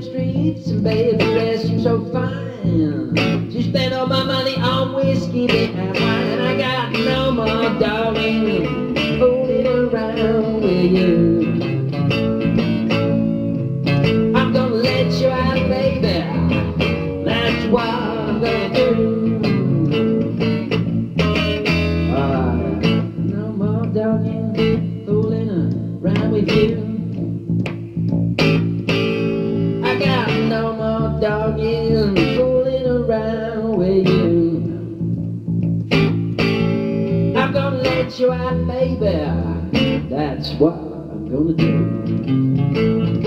them streets, and baby, dress you so fine. She spent all my money on whiskey and wine. I got no more darling fooling around with you. I'm gonna let you out, baby. That's what I'm gonna do. Alright, no more dogging, fooling around with you. You out, baby. That's what I'm gonna do.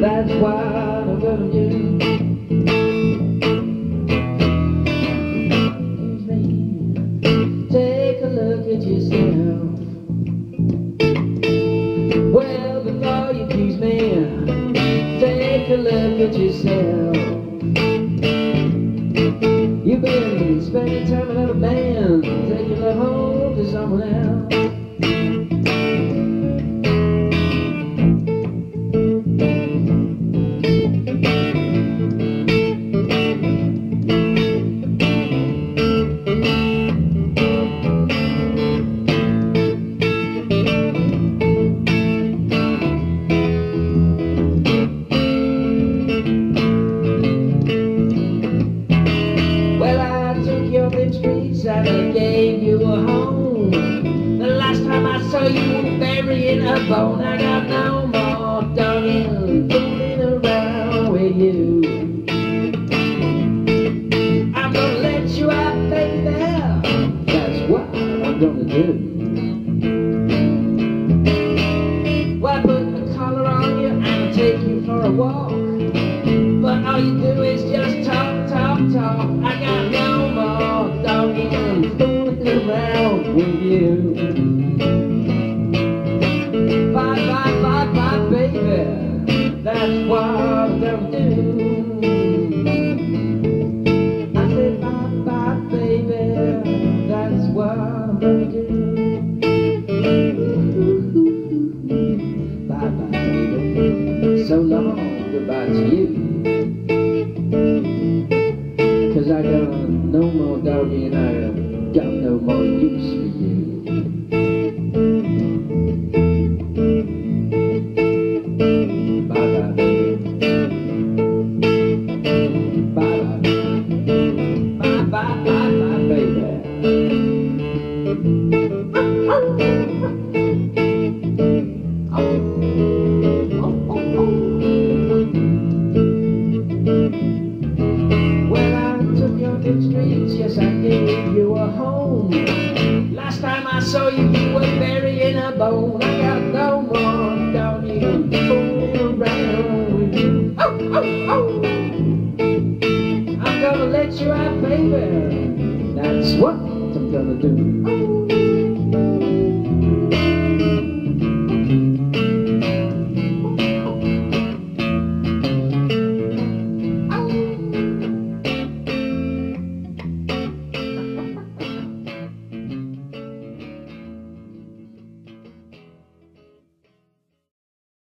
That's why I'm gonna do. You streets and I gave you a home. The last time I saw you burying a bone. I got no more dogging, fooling around with you. I'm gonna let you out, baby. That's what I'm gonna do. Well, I put a collar on you and take you for a walk. But all you do no more doggy and I got no more use for you. Bye bye, baby. Bye bye. Bye bye, bye bye, baby. You, you were burying a bone. I got no more down here fooling around with you. Oh, oh, oh. I'm gonna let you out, baby. That's what I'm gonna do.